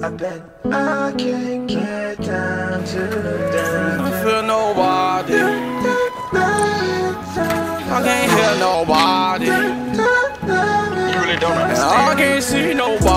I bet I can't get down to them. I feel nobody. I can't hear nobody. You really don't And I can't see nobody.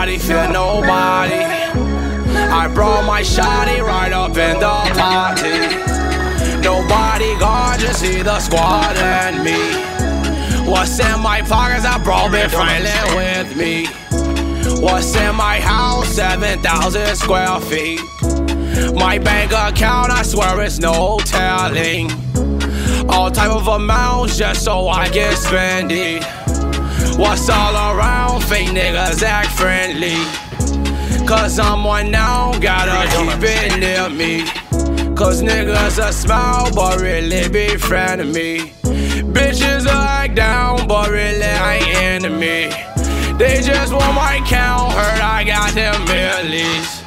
Nobody, feel nobody. I brought my shotty right up in the party. Nobody guard, just see the squad and me. What's in my pockets? I brought been friendly with me. What's in my house? 7,000 square feet. My bank account, I swear it's no telling. All type of amounts just so I can spend it. What's all around? Fake niggas act friendly. Cause I'm one now, gotta keep it near me. Cause niggas a smile, but really be friend of me. Bitches a act down, but really ain't enemy. They just want my count, heard I got them millies.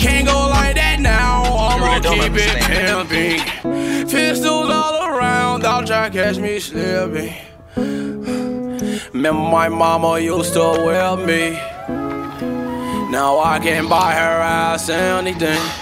Can't go like that now, I'ma keep it pimping. Pistols all around, don't try to catch me slipping. Remember my mama used to wear me. Now I can't buy her ass anything.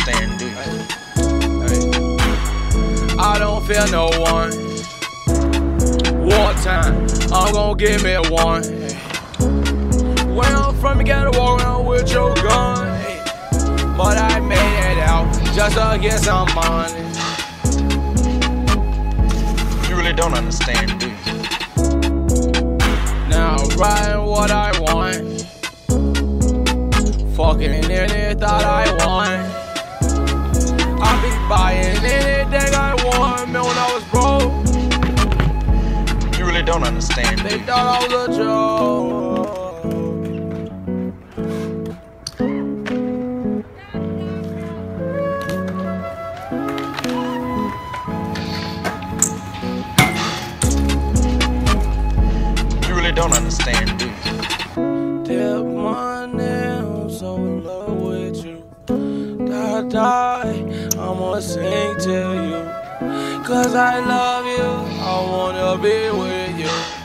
Understand, do you? I don't fear no one. Wartime, I'm gonna give me one. Where I'm from, you gotta walk around with your gun. But I made it out just to get some money. You really don't understand, do you? Now I'm riding what I want. Fucking any thought I want. 400 man when I was broke. You really don't understand. They dude. thought I was a joke. You really don't understand, dude. Dip my nails so in love with you. Die, die. I'ma sing to you. Cause I love you, I wanna be with you.